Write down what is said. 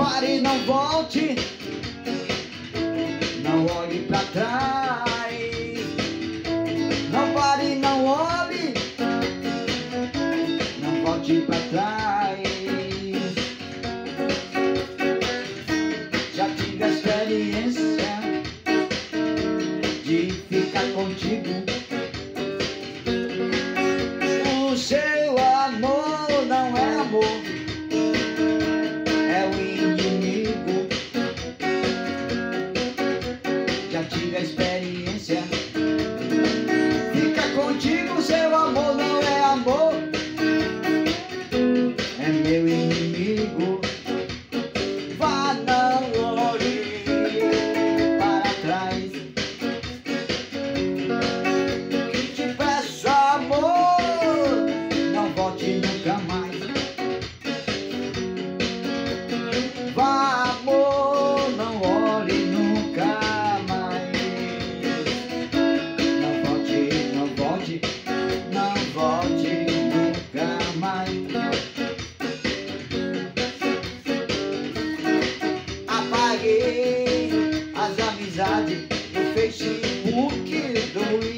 pare e não volte. Não olhe pra trás. Não pare e não olhe. Não volte pra trás. Já tive a experiência De ficar contigo. O seu larguei as amizades no Facebook do